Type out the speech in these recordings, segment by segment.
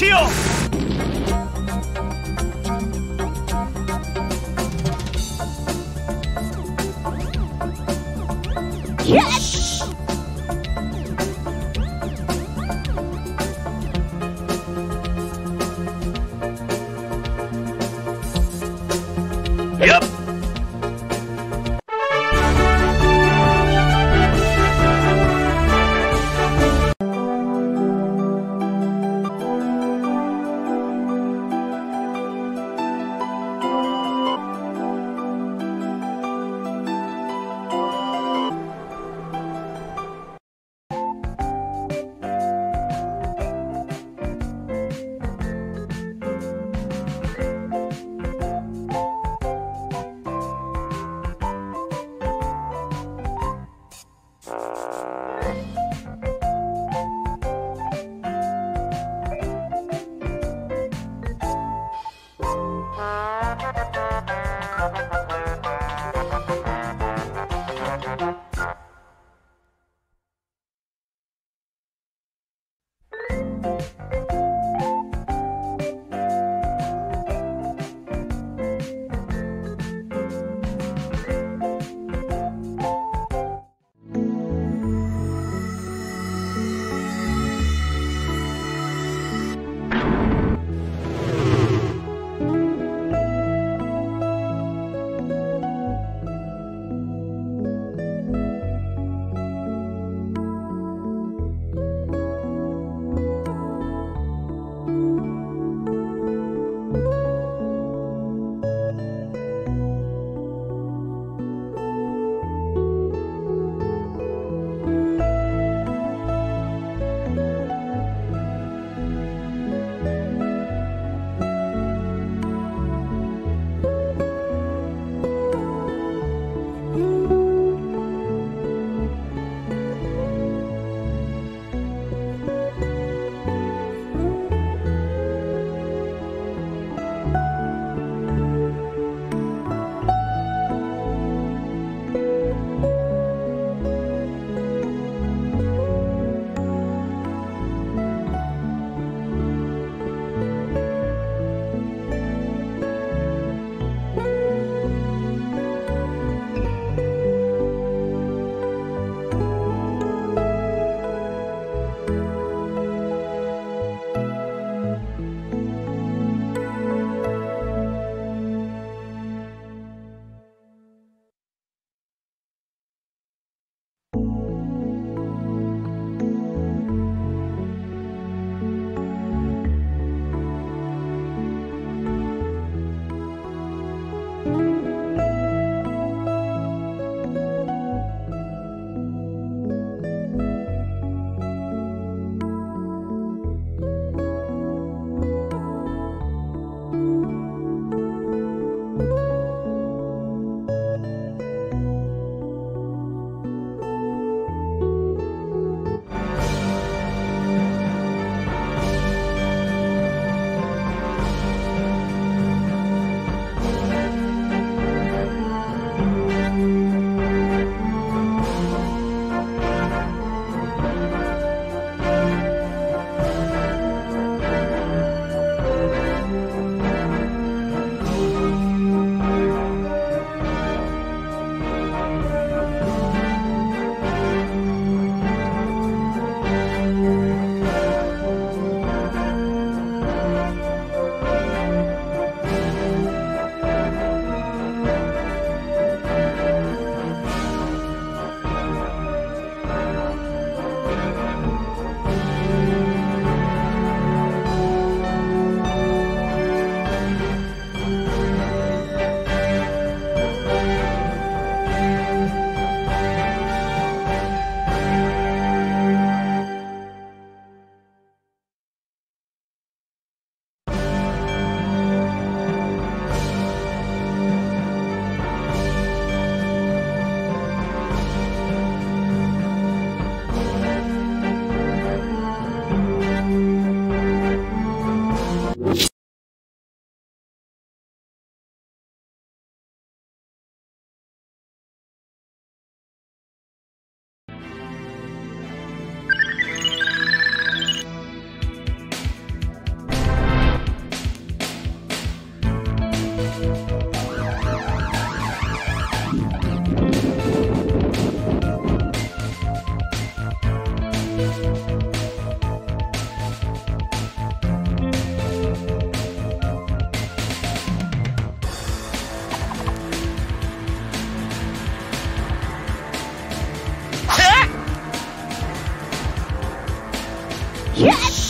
빛이여 얍! Yes!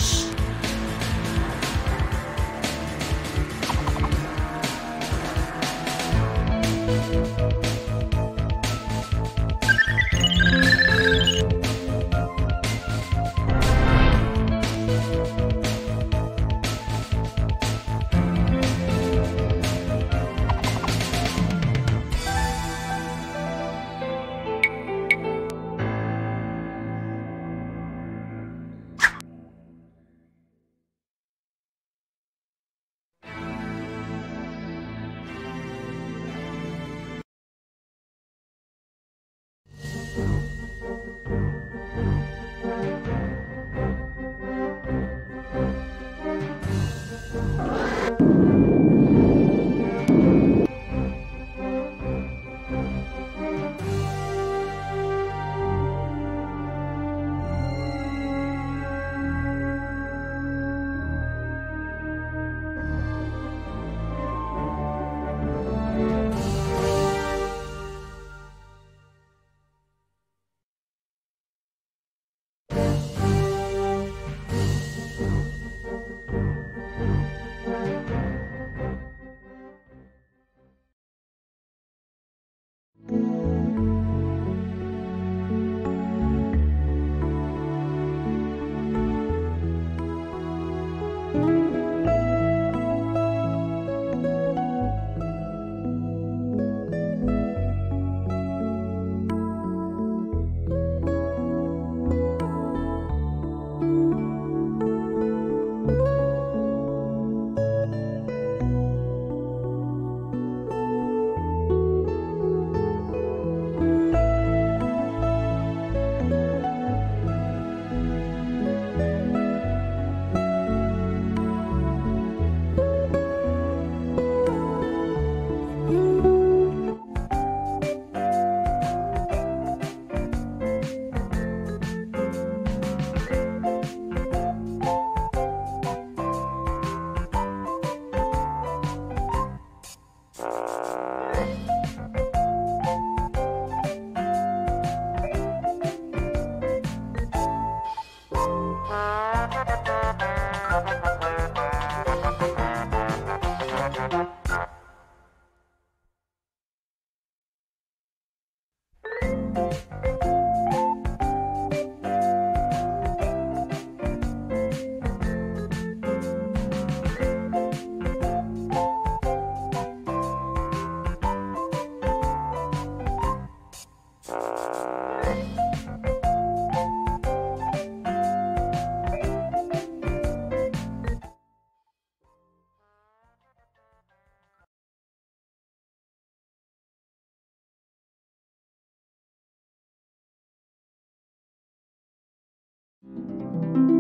이여!